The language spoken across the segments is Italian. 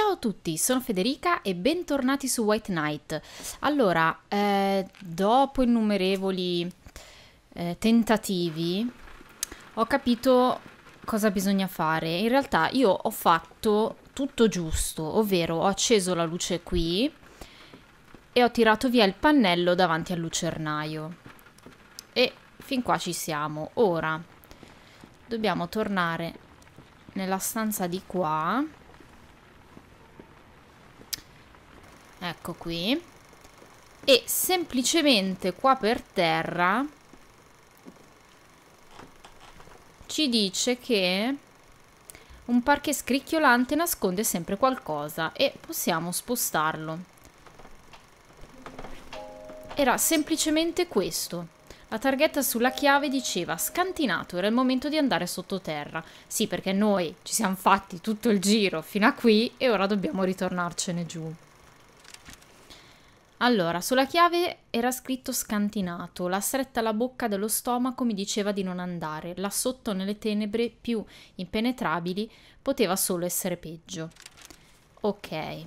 Ciao a tutti, sono Federica e bentornati su White Knight. Allora, eh, dopo innumerevoli eh, tentativi, ho capito cosa bisogna fare. In realtà io ho fatto tutto giusto, ovvero ho acceso la luce qui e ho tirato via il pannello davanti al lucernaio. E fin qua ci siamo. Ora dobbiamo tornare nella stanza di qua ecco qui e semplicemente qua per terra ci dice che un parquet scricchiolante nasconde sempre qualcosa e possiamo spostarlo era semplicemente questo la targhetta sulla chiave diceva scantinato, era il momento di andare sottoterra. Sì, perché noi ci siamo fatti tutto il giro fino a qui e ora dobbiamo ritornarcene giù. Allora, sulla chiave era scritto scantinato, la stretta alla bocca dello stomaco mi diceva di non andare, là sotto nelle tenebre più impenetrabili poteva solo essere peggio. Ok,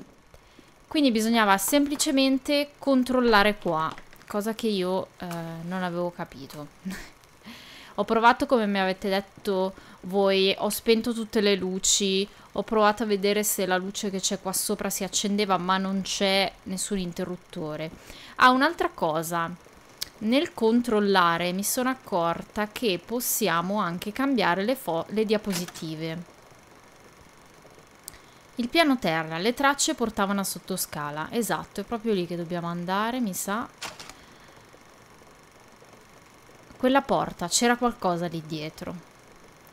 quindi bisognava semplicemente controllare qua cosa che io eh, non avevo capito. ho provato come mi avete detto voi, ho spento tutte le luci, ho provato a vedere se la luce che c'è qua sopra si accendeva, ma non c'è nessun interruttore. Ah, un'altra cosa. Nel controllare mi sono accorta che possiamo anche cambiare le, le diapositive. Il piano terra, le tracce portavano a sottoscala. Esatto, è proprio lì che dobbiamo andare, mi sa. Quella porta, c'era qualcosa lì dietro.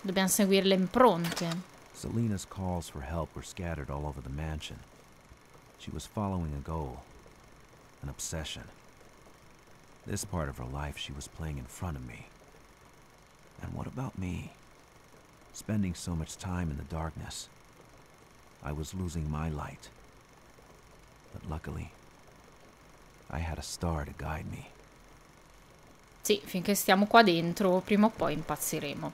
Dobbiamo seguire le impronte. Selena's calls for help were scattered all over the mansion. She was following a goal, an obsession. This part of her life she was playing in front of me. And what about me? Spending so much time in the darkness. I was losing my light. But luckily, I had a star to guide me. Sì, finché stiamo qua dentro, prima o poi impazziremo.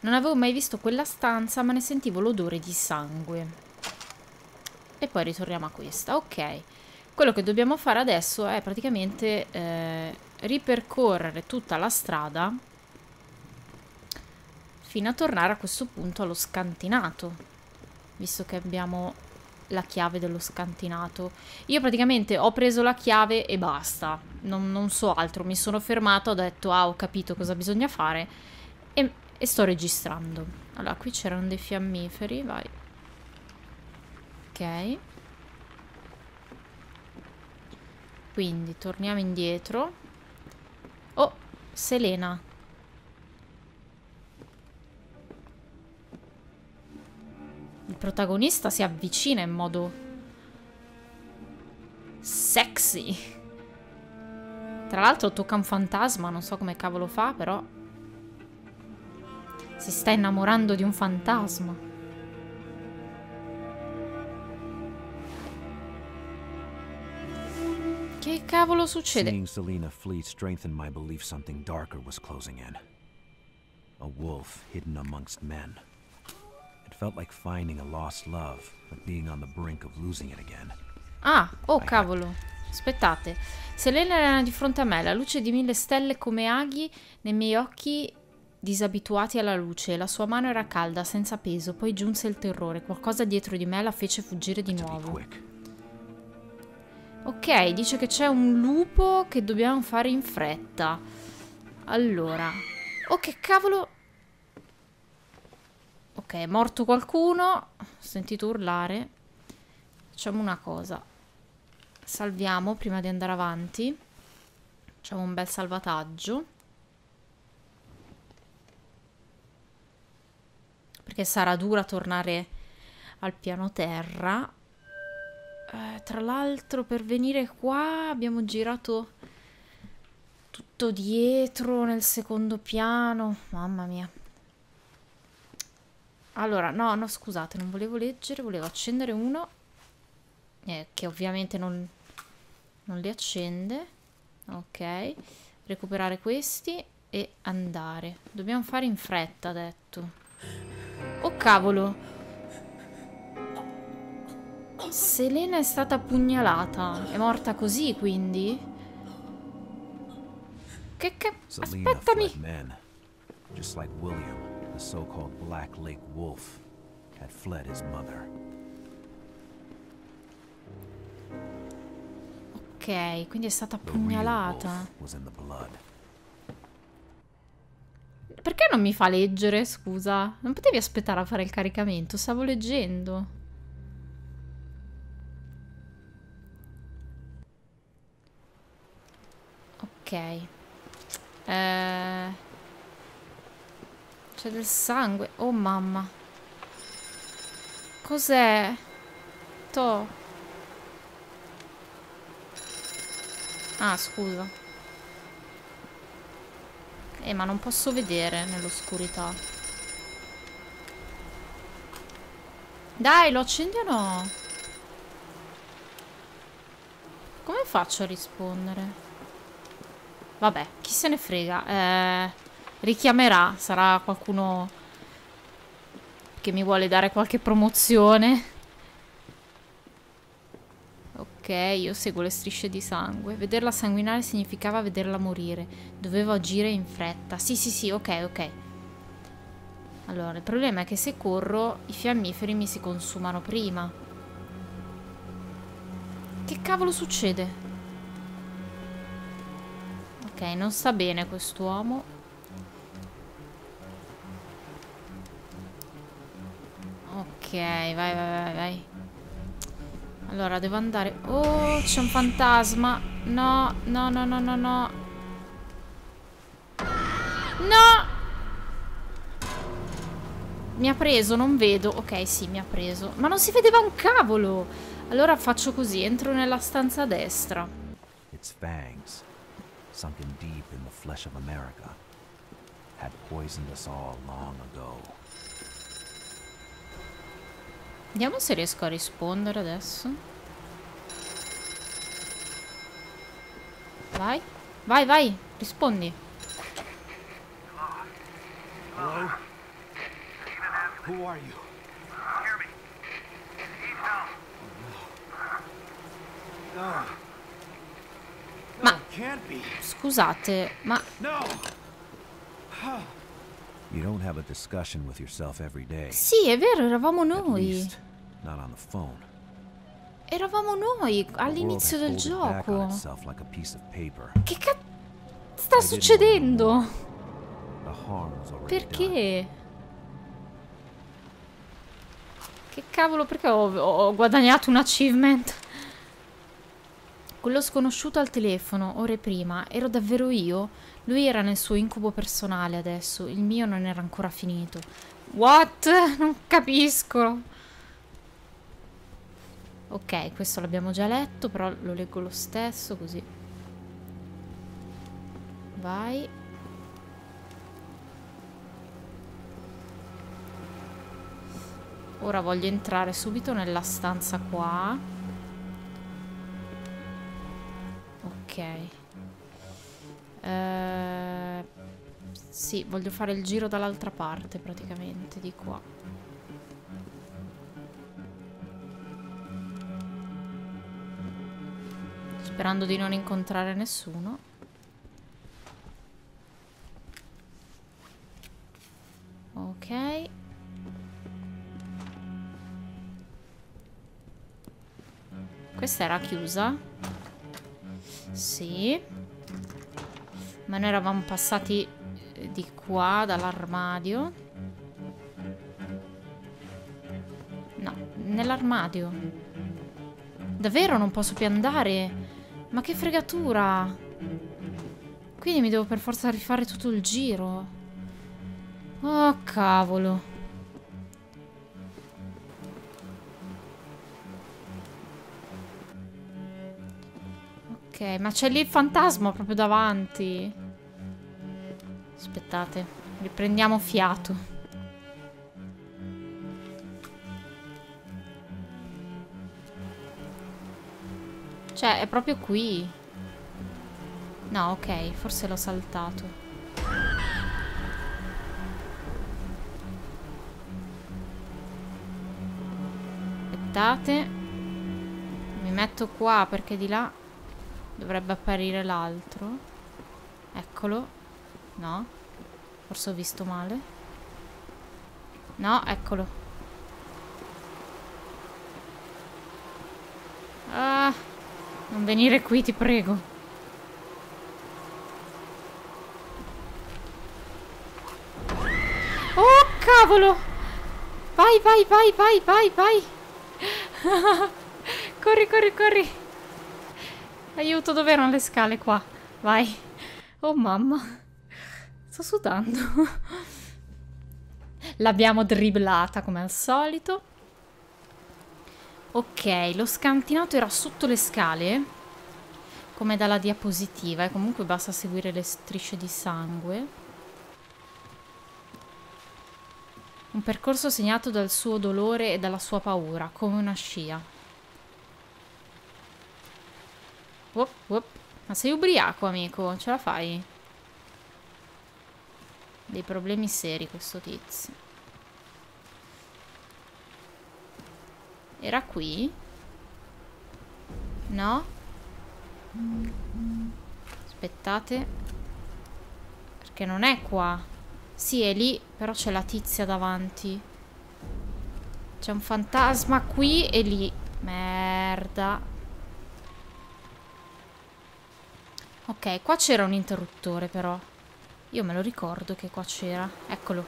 Non avevo mai visto quella stanza, ma ne sentivo l'odore di sangue. E poi ritorniamo a questa. Ok. Quello che dobbiamo fare adesso è praticamente eh, ripercorrere tutta la strada fino a tornare a questo punto allo scantinato. Visto che abbiamo la chiave dello scantinato. Io praticamente ho preso la chiave e basta, non, non so altro, mi sono fermato, ho detto ah ho capito cosa bisogna fare e, e sto registrando. Allora qui c'erano dei fiammiferi, vai. Ok. Quindi torniamo indietro. Oh, Selena. Il protagonista si avvicina in modo sexy. Tra l'altro tocca un fantasma, non so come cavolo fa, però si sta innamorando di un fantasma. Che cavolo succede? Seeing Selena flee strengthened my belief something darker was closing in. A wolf hidden amongst men. Felt like finding a lost love, but being on the brink of losing it again. Ah, oh cavolo. Aspettate. Selena era di fronte a me, la luce di mille stelle come aghi nei miei occhi disabituati alla luce. La sua mano era calda, senza peso. Poi giunse il terrore. Qualcosa dietro di me la fece fuggire di nuovo. Ok, dice che c'è un lupo che dobbiamo fare in fretta. Allora. Oh, che cavolo... Ok, è morto qualcuno. Ho sentito urlare. Facciamo una cosa. Salviamo prima di andare avanti. Facciamo un bel salvataggio. Perché sarà dura tornare al piano terra. Eh, tra l'altro per venire qua abbiamo girato tutto dietro nel secondo piano. Mamma mia. Allora, no, no, scusate, non volevo leggere, volevo accendere uno, eh, che ovviamente non, non li accende. Ok, recuperare questi e andare. Dobbiamo fare in fretta, ha detto. Oh, cavolo! Selena è stata pugnalata. È morta così, quindi? Che che... Aspettami! just like William, the so-called Black Lake Wolf, had fled his mother. Ok, quindi è stata pugnalata. Perché non mi fa leggere, scusa? Non potevi aspettare a fare il caricamento, stavo leggendo. Ok. Eh... C'è del sangue. Oh mamma. Cos'è? To. Ah, scusa. Eh, ma non posso vedere nell'oscurità. Dai, lo accendi o no? Come faccio a rispondere? Vabbè, chi se ne frega. Eh, richiamerà. Sarà qualcuno che mi vuole dare qualche promozione. Ok, io seguo le strisce di sangue. Vederla sanguinare significava vederla morire. Dovevo agire in fretta. Sì, sì, sì, ok, ok. Allora, il problema è che se corro, i fiammiferi mi si consumano prima. Che cavolo succede? Ok, non sta bene quest'uomo. Ok, vai, vai, vai, vai. Allora, devo andare... Oh, c'è un fantasma. No, no, no, no, no, no. No! Mi ha preso, non vedo. Ok, sì, mi ha preso. Ma non si vedeva un cavolo. Allora faccio così, entro nella stanza a destra. Its fangs, sunken deep in the flesh of America, had poisoned us all long ago. Vediamo se riesco a rispondere adesso. Vai. Vai, vai. Rispondi. Hello? Who are you? Hear me. Need help. No. Ma- No, be. Scusate, ma... No. You don't have a discussion with yourself every day. Sì, è vero, eravamo At noi. least, not on the phone. Eravamo noi all'inizio del gioco. like. Che cazzo sta succedendo? Perché? Che cavolo, perché ho, ho guadagnato un achievement? Quello sconosciuto al telefono, ore prima, ero davvero io? Lui era nel suo incubo personale adesso, il mio non era ancora finito. What? Non capisco. Ok, questo l'abbiamo già letto, però lo leggo lo stesso così. Vai. Ora voglio entrare subito nella stanza qua. Ok. Eh, sì, voglio fare il giro dall'altra parte praticamente, di qua. Sperando di non incontrare nessuno. Ok. Questa era chiusa? Sì. Ma noi eravamo passati eh, di qua, dall'armadio. No, nell'armadio. Davvero non posso più andare? Ma che fregatura! Quindi mi devo per forza rifare tutto il giro. Oh, cavolo. Ma c'è lì il fantasma proprio davanti. Aspettate, riprendiamo fiato. Cioè, è proprio qui. No, ok, forse l'ho saltato. Aspettate. Mi metto qua perché di là dovrebbe apparire l'altro. Eccolo. No. Forse ho visto male. No, eccolo. Ah, non venire qui, ti prego. Oh, cavolo! Vai, vai, vai, vai, vai, vai! corri, corri, corri! Aiuto, dove erano le scale qua? Vai! Oh, mamma! Sto sudando. L'abbiamo dribblata come al solito. Ok, lo scantinato era sotto le scale, come dalla diapositiva, e comunque basta seguire le strisce di sangue. Un percorso segnato dal suo dolore e dalla sua paura, come una scia. Wop, wop. Ma sei ubriaco, amico? Ce la fai? Dei problemi seri questo tizio. Era qui? No? Aspettate. Perché non è qua. Sì, è lì, però c'è la tizia davanti. C'è un fantasma qui e lì. Merda. Ok, qua c'era un interruttore però. Io me lo ricordo che qua c'era. Eccolo.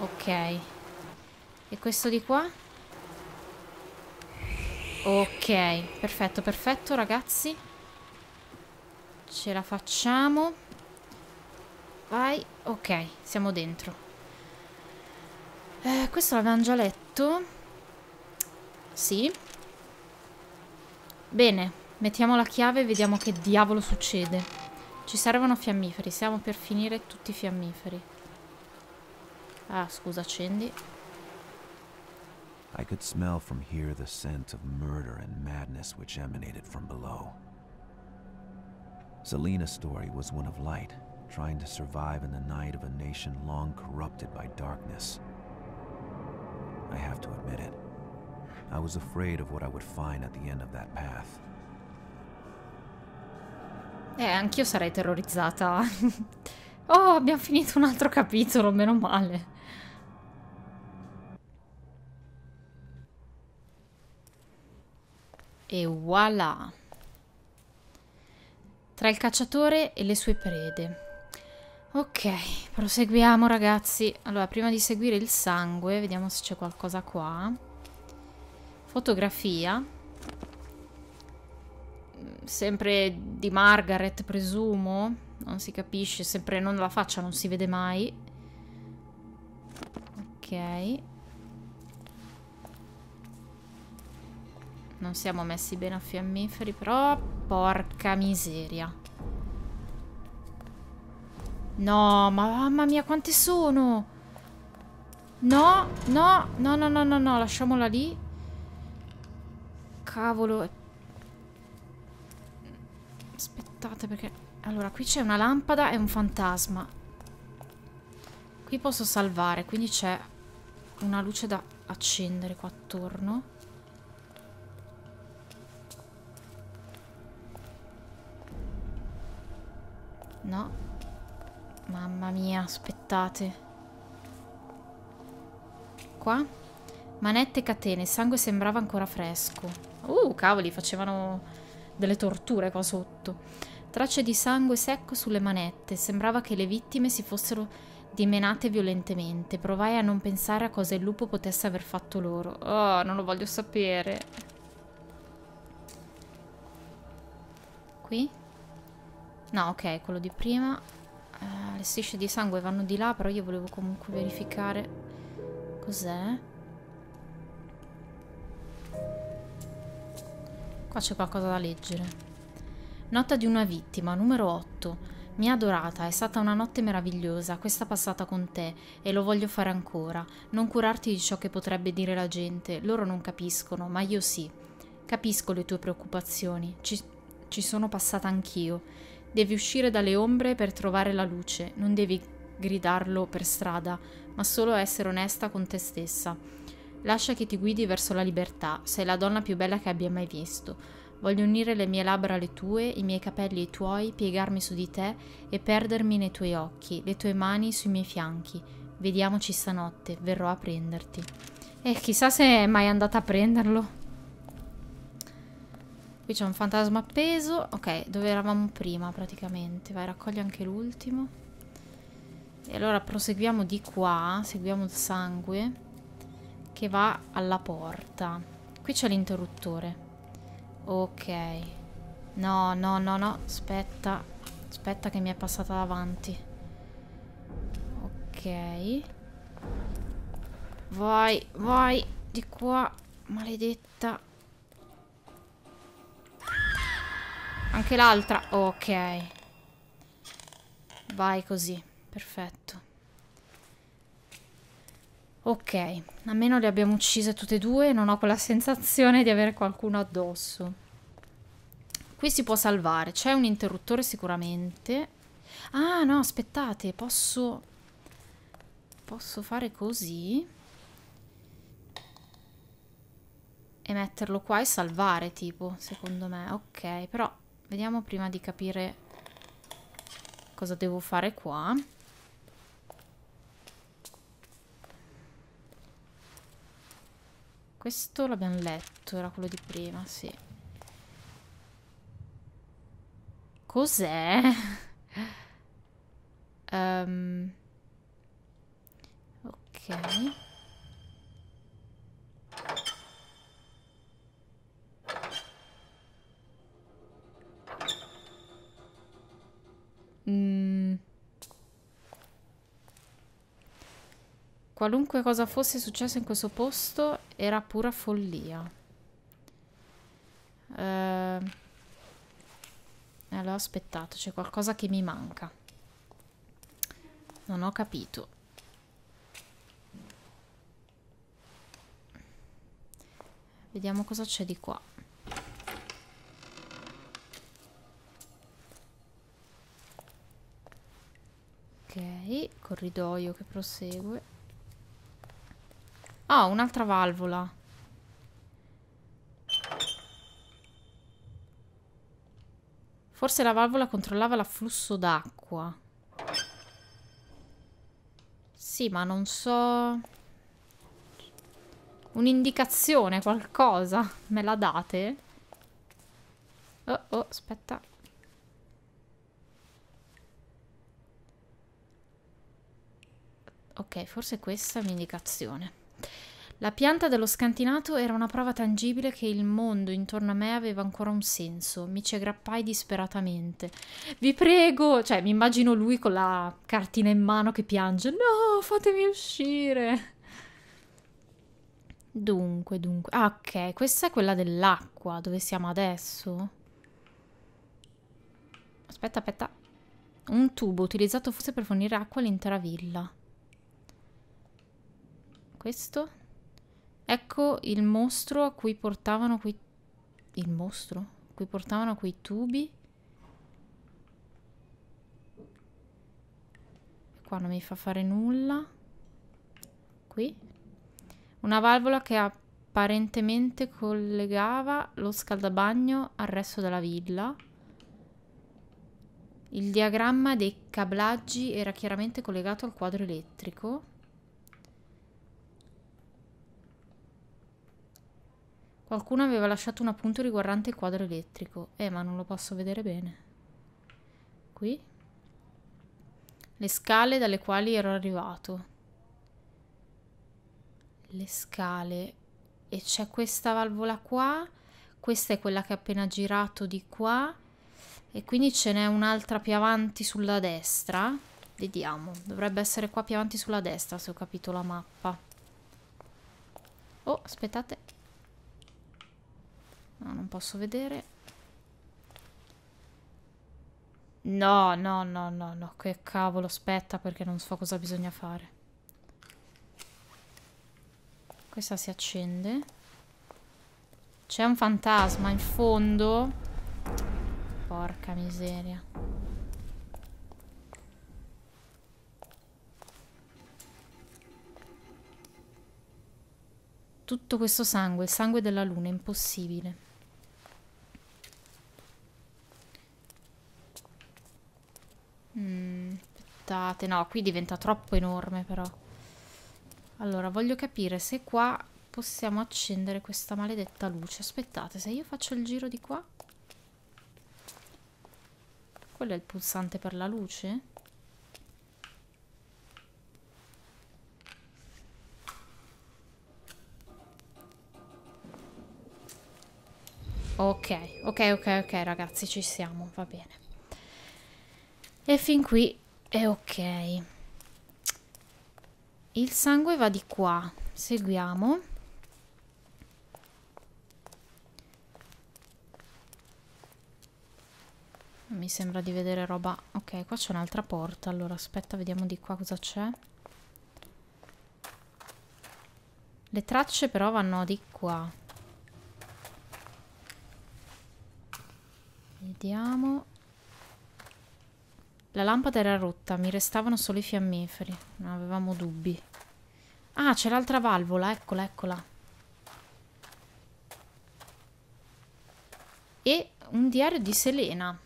Ok. E questo di qua? Ok, perfetto, perfetto ragazzi. Ce la facciamo. Vai. Ok, siamo dentro. Eh, questo l'avevamo già letto. Sì. Bene, mettiamo la chiave e vediamo che diavolo succede. Ci servono fiammiferi, siamo per finire tutti i fiammiferi. Ah, scusa, accendi. I could smell from here the scent of murder and madness which emanated from below. Selena's story was one of light, trying to survive in the night of a nation long corrupted by darkness. I have to admit it. I was afraid of what I would find at the end of that path. Eh, anch'io sarei terrorizzata. oh, abbiamo finito un altro capitolo, meno male. E voilà. Tra il cacciatore e le sue prede. Ok, proseguiamo ragazzi. Allora, prima di seguire il sangue, vediamo se c'è qualcosa qua. Fotografia. Sempre di Margaret, presumo. Non si capisce, sempre non la faccia, non si vede mai. Ok. Non siamo messi bene a fiammiferi, però porca miseria. No, ma mamma mia, quante sono? No, no, no, no, no, no, no, lasciamola lì. Cavolo. Aspettate perché... Allora, qui c'è una lampada e un fantasma. Qui posso salvare, quindi c'è una luce da accendere qua attorno. No. Mamma mia, aspettate. Qua? Manette e catene, il sangue sembrava ancora fresco. Uh, cavoli, facevano delle torture qua sotto. Tracce di sangue secco sulle manette, sembrava che le vittime si fossero dimenate violentemente. Provai a non pensare a cosa il lupo potesse aver fatto loro. Oh, non lo voglio sapere. Qui? No, ok, quello di prima. Uh, le strisce di sangue vanno di là, però io volevo comunque verificare cos'è. Qua c'è qualcosa da leggere. Nota di una vittima, numero 8. Mia adorata, è stata una notte meravigliosa, questa passata con te, e lo voglio fare ancora. Non curarti di ciò che potrebbe dire la gente, loro non capiscono, ma io sì. Capisco le tue preoccupazioni, ci, ci sono passata anch'io. Devi uscire dalle ombre per trovare la luce, non devi gridarlo per strada, ma solo essere onesta con te stessa. Lascia che ti guidi verso la libertà. Sei la donna più bella che abbia mai visto. Voglio unire le mie labbra alle tue, i miei capelli ai tuoi, piegarmi su di te e perdermi nei tuoi occhi, le tue mani sui miei fianchi. Vediamoci stanotte, verrò a prenderti. E chissà se è mai andata a prenderlo. Qui c'è un fantasma appeso. Ok, dove eravamo prima praticamente. Vai, raccogli anche l'ultimo. E allora proseguiamo di qua. Seguiamo il sangue. Che va alla porta. Qui c'è l'interruttore. Ok. No, no, no, no. Aspetta. Aspetta che mi è passata davanti. Ok. Vai, vai. Di qua. Maledetta. Anche l'altra. Ok. Vai così. Perfetto. Ok. Almeno le abbiamo uccise tutte e due. Non ho quella sensazione di avere qualcuno addosso. Qui si può salvare. C'è un interruttore sicuramente. Ah, no, aspettate. Posso... Posso fare così. E metterlo qua e salvare, tipo, secondo me. Ok, però Vediamo prima di capire cosa devo fare qua. Questo l'abbiamo letto, era quello di prima, sì. Cos'è? um, ok. Qualunque cosa fosse successo in questo posto era pura follia. Eh, allora aspettate, c'è qualcosa che mi manca. Non ho capito. Vediamo cosa c'è di qua. Ok, corridoio che prosegue. Un'altra valvola. Forse la valvola controllava l'afflusso d'acqua. Sì, ma non so... Un'indicazione, qualcosa. Me la date? Oh, oh, aspetta. Ok, forse questa è un'indicazione. La pianta dello scantinato era una prova tangibile che il mondo intorno a me aveva ancora un senso. Mi ci aggrappai disperatamente. Vi prego! Cioè, mi immagino lui con la cartina in mano che piange. No, fatemi uscire! Dunque, dunque. Ah, ok, questa è quella dell'acqua, dove siamo adesso. Aspetta, aspetta. Un tubo utilizzato forse per fornire acqua all'intera villa. Questo? Ecco il mostro a cui portavano quei... Il mostro? A cui portavano quei tubi. Qua non mi fa fare nulla. Qui. Una valvola che apparentemente collegava lo scaldabagno al resto della villa. Il diagramma dei cablaggi era chiaramente collegato al quadro elettrico. Qualcuno aveva lasciato un appunto riguardante il quadro elettrico. Eh, ma non lo posso vedere bene. Qui. Le scale dalle quali ero arrivato. Le scale. E c'è questa valvola qua. Questa è quella che ha appena girato di qua. E quindi ce n'è un'altra più avanti sulla destra. Vediamo. Dovrebbe essere qua più avanti sulla destra, se ho capito la mappa. Oh, aspettate. No, non posso vedere. No, no, no, no, no. Che cavolo, aspetta perché non so cosa bisogna fare. Questa si accende. C'è un fantasma in fondo. Porca miseria. Tutto questo sangue, il sangue della luna, impossibile. Mm, aspettate, no, qui diventa troppo enorme però. Allora, voglio capire se qua possiamo accendere questa maledetta luce. Aspettate, se io faccio il giro di qua... Quello è il pulsante per la luce? Ok, ok, ok, ok ragazzi, ci siamo, va bene. E fin qui è ok. Il sangue va di qua, seguiamo. Mi sembra di vedere roba... Ok, qua c'è un'altra porta, allora aspetta, vediamo di qua cosa c'è. Le tracce però vanno di qua. Vediamo. La lampada era rotta, mi restavano solo i fiammiferi. Non avevamo dubbi. Ah, c'è l'altra valvola, eccola, eccola. E un diario di Selena.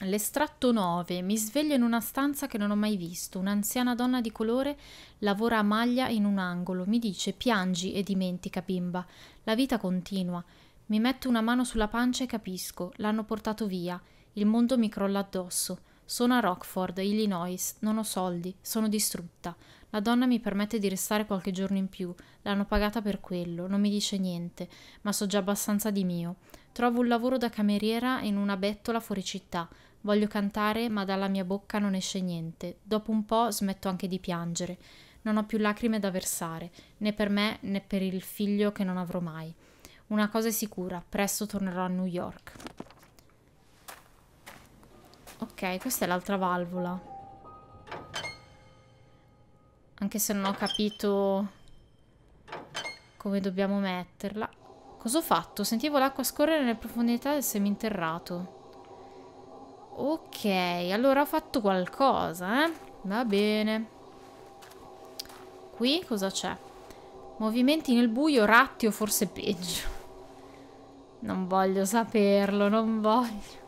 L'estratto 9. Mi sveglio in una stanza che non ho mai visto. Un'anziana donna di colore lavora a maglia in un angolo. Mi dice piangi e dimentica, bimba. La vita continua. Mi metto una mano sulla pancia e capisco. L'hanno portato via. Il mondo mi crolla addosso. Sono a Rockford, Illinois. Non ho soldi. Sono distrutta. La donna mi permette di restare qualche giorno in più. L'hanno pagata per quello. Non mi dice niente. Ma so già abbastanza di mio. Trovo un lavoro da cameriera in una bettola fuori città. Voglio cantare, ma dalla mia bocca non esce niente. Dopo un po' smetto anche di piangere. Non ho più lacrime da versare, né per me né per il figlio che non avrò mai. Una cosa è sicura, presto tornerò a New York. Ok, questa è l'altra valvola. Anche se non ho capito come dobbiamo metterla. Cosa ho fatto? Sentivo l'acqua scorrere nelle profondità del seminterrato. Ok, allora ho fatto qualcosa, eh? Va bene. Qui cosa c'è? Movimenti nel buio, ratti o forse peggio. Non voglio saperlo, non voglio.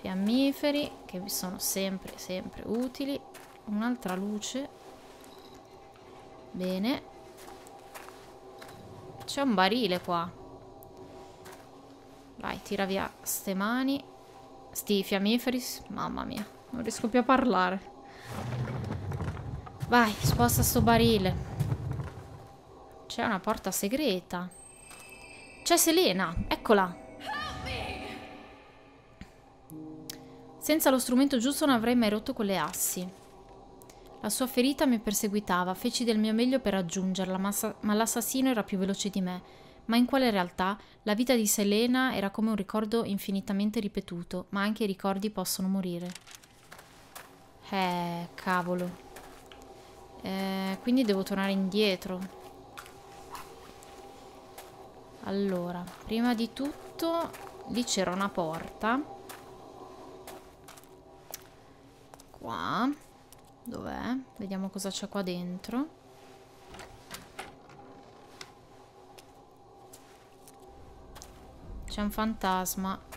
Fiammiferi, che sono sempre, sempre utili. Un'altra luce. Bene. C'è un barile qua. Vai, tira via ste mani. Sti fiammiferi. Mamma mia, non riesco più a parlare. Vai, sposta sto barile. C'è una porta segreta. C'è Selena, eccola. Senza lo strumento giusto non avrei mai rotto quelle assi. La sua ferita mi perseguitava, feci del mio meglio per raggiungerla, ma, ma l'assassino era più veloce di me. Ma in quale realtà la vita di Selena era come un ricordo infinitamente ripetuto, ma anche i ricordi possono morire. Eh, cavolo. Eh, quindi devo tornare indietro. Allora, prima di tutto, lì c'era una porta. Qua. Dov'è? Vediamo cosa c'è qua dentro. C'è un fantasma.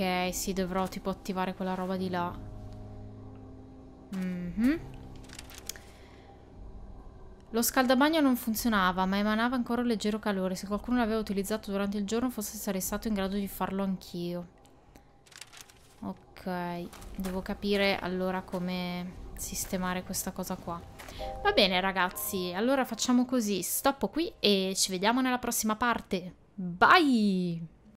Ok, sì, dovrò tipo attivare quella roba di là. Mm -hmm. Lo scaldabagno non funzionava, ma emanava ancora un leggero calore. Se qualcuno l'aveva utilizzato durante il giorno, forse sarei stato in grado di farlo anch'io. Ok, devo capire allora come sistemare questa cosa qua. Va bene ragazzi, allora facciamo così, stoppo qui e ci vediamo nella prossima parte. Bye!